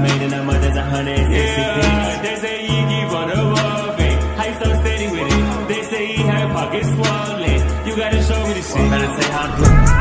made in a month is 160 Yeah, they say he keep on evolving. How you so steady with it? They say he had pockets swollen. You gotta show me the shit. Better say how good.